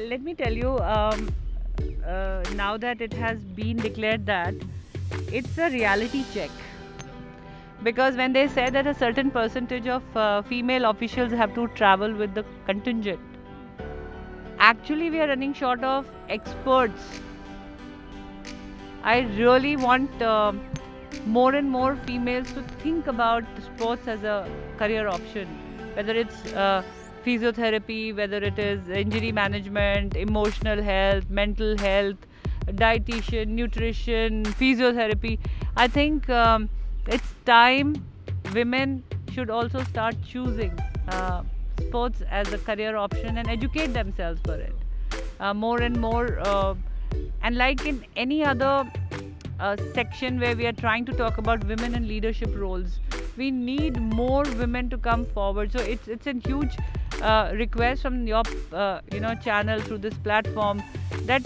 me tell you, um, uh, now that it has been declared that it's a reality check. Because when they say that a certain percentage of uh, female officials have to travel with the contingent, actually we are running short of experts. I really want uh, more and more females to think about sports as a career option, whether it's uh, physiotherapy, whether it is injury management, emotional health, mental health, dietitian, nutrition, physiotherapy. I think um, it's time women should also start choosing uh, sports as a career option and educate themselves for it uh, more and more. Uh, and like in any other uh, section where we are trying to talk about women in leadership roles, we need more women to come forward. So it's it's a huge uh, request from your uh, you know channel through this platform that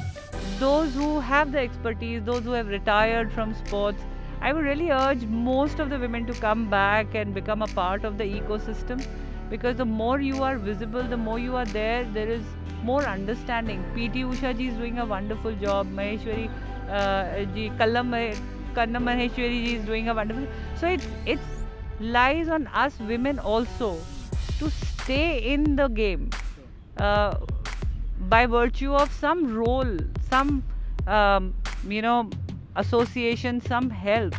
those who have the expertise, those who have retired from sports, I would really urge most of the women to come back and become a part of the ecosystem because the more you are visible, the more you are there, there is more understanding. PT Usha ji is doing a wonderful job. Maheshwari uh, ji, Kallam, Karnam Maheshwari ji is doing a wonderful. So it it lies on us women also to stay in the game uh, by virtue of some role, some um, you know association, some help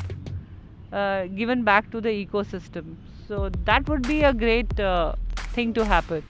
uh, given back to the ecosystem. So that would be a great uh, thing to happen.